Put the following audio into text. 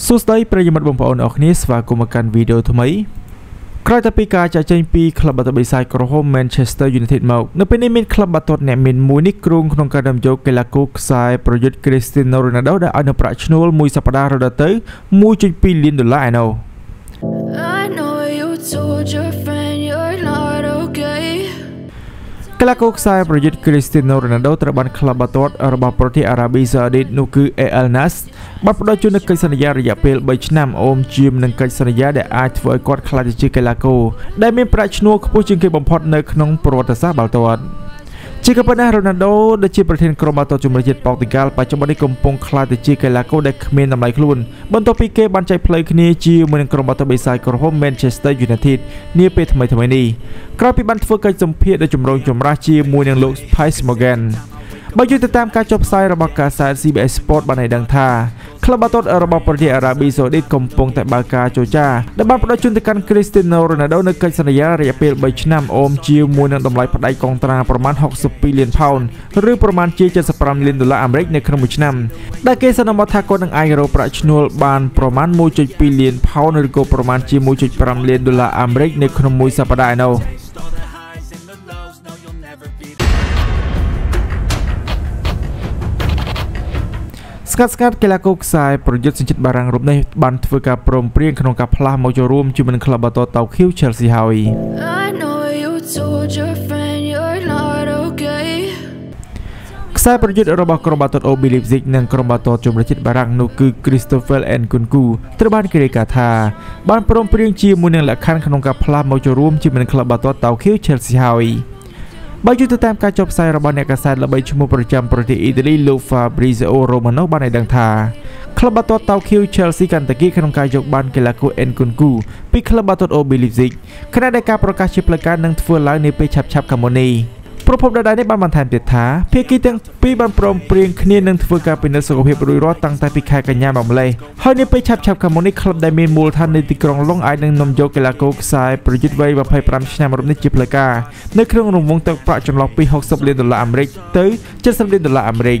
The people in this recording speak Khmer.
សួស្តីប្រិយមិត្តបងប្អូនអរគ្នាស្វាគមន៍មកកាន់វីដេអូថ្មីក្រោយតែពីការចាក់ចេញពីក្លឹបបាល់ទាត់បិសាយក្រហម Manchester United មកនៅពេលនេះមានក្លឹបបាល់ទាត់អ្នកមានមួយនេះគ្រោងក្នុងការនាំយកកីឡាករខ្សែប្រយុទ្ធ Cristiano Ronaldo ដែលឲ្យនៅប្រាក់ឈ្នួលមួយសប្តាហ៍រដូវទៅ1.2លានដុល្លារឯណោះ កីឡាករខ្សែប្រយុទ្ធ Cristiano Ronaldo ត្រូវបានក្លឹបបាល់ទាត់របស់ប្រទេសអារ៉ាប៊ីសាអូឌីតនោះគឺ Al Nassr បានផ្ដល់ជូននូវកិច្ចសន្យារយៈពេល3ឆ្នាំអូមជាមនឹងកិច្ចសន្យាដែលអាចធ្វើឲ្យគាត់ក្លាយទៅជាកីឡាករដែលមានប្រាក់ឈ្នួលខ្ពស់ជាងគេបំផុតនៅក្នុងប្រវត្តិសាស្ត្របាល់ទាត់ ជាក៏ប៉ុន្តែរ៉ូណាល់ដូដែលជាប្រធានក្រុមបាល់ទាត់ជម្រើសជាតិប៉ូទុយហ្គាល់បច្ចុប្បន្ននេះកំពុងក្លាយទៅជាកីឡាករដែលគ្មានតម្លៃខ្លួនបន្ទាប់ពីគេបានចែកផ្លូវគ្នាជាមួយនឹងក្រុមបាល់ទាត់បេសាយក្រហម Manchester United នាពេលថ្មីៗនេះក្រោយពីបានធ្វើកិច្ចសម្ភាសន៍ដ៏ចម្រូងចម្រាសជាមួយនឹងលោក Piers Morgan បើយោងទៅតាមការចុះផ្សាយរបស់កាសែត CBS Sport បានឲ្យដឹងថាក្លឹបបាល់ទាត់របស់ប្រទេសអារ៉ាប៊ីសាអូឌីតកំពុងតែបើកការចរចាដែលបានផ្ដល់ជូនទៅកាន់ Cristiano Ronaldo នៅកិច្ចសន្យារយៈពេល3ឆ្នាំអូមជាមួយនឹងតម្លៃផ្ដាច់កងត្រាប្រមាណ62លានផោនឬប្រមាណជា75លានដុល្លារអាមេរិកនៅក្នុងមួយឆ្នាំដែលគេសន្មតថាគាត់នឹងអាចរកប្រាក់ឈ្នួលបានប្រមាណ1.2លានផោនឬក៏ប្រមាណជា1.5លានដុល្លារអាមេរិកនៅក្នុងមួយសប្តាហ៍ឯណោះ ស្ងាត់ស្ងាត់កីឡាករខ្សែប្រយុទ្ធសញ្ជាតិបារាំងរូបនេះបានធ្វើការព្រមព្រៀងក្នុងការផ្លាស់មកចូលរួមជាមួយនឹងក្លឹបបាល់ទាត់តោក្យូ Chelsea ហើយ I know you told your friend you're not okay. ខ្សែប្រយុទ្ធរបស់ក្រុមបាល់ទាត់ OB Leipzig និងក្រុមបាល់ទាត់ជម្រើសជាតិបារាំងនោះគឺ Christopher Nkunku ត្រូវបានគេរាយការណ៍ថាបានព្រមព្រៀងជាមួយនឹងលក្ខខណ្ឌក្នុងការផ្លាស់មកចូលរួមជាមួយនឹងក្លឹបបាល់ទាត់តោក្យូ Chelsea ហើយ បើយោងទៅតាមការចុះផ្សាយរបស់អ្នកកាសែតល្បីឈ្មោះប្រចាំប្រទេសអ៊ីតាលីលោក Fabrizio Romano បានឲ្យដឹងថាក្លឹបបាល់ទាត់តោក្យូ Chelsea កាន់តែគីក្នុងការយកបានកីឡាករ Nkunku ពីក្លឹបបាល់ទាត់ OB Leipzig ខណៈដែលការប្រកាសជាផ្លូវការនឹងធ្វើឡើងនាពេលឆាប់ៗខាងមុខនេះ ប្រពន្ធដដែលនេះបានបន្ថែមទៀតថាភាគីទាំងពីរបានព្រមព្រៀងគ្នានឹងធ្វើការពិនិត្យសុខភាពរួចរាល់តាំងតែពីខែកញ្ញាមកម្លេះហើយនាពេលឆាប់ៗខាងមុខនេះក្លឹបដែលមានមូលដ្ឋាននៅទីក្រុងឡុងអាចនឹងនាំយកកីឡាករខ្សែប្រយុទ្ធវ័យ25ឆ្នាំរូបនេះជាផ្លូវការនៅក្នុងរង្វង់ទឹកប្រាក់ចន្លោះពី60លានដុល្លារអាមេរិកទៅ70លានដុល្លារអាមេរិក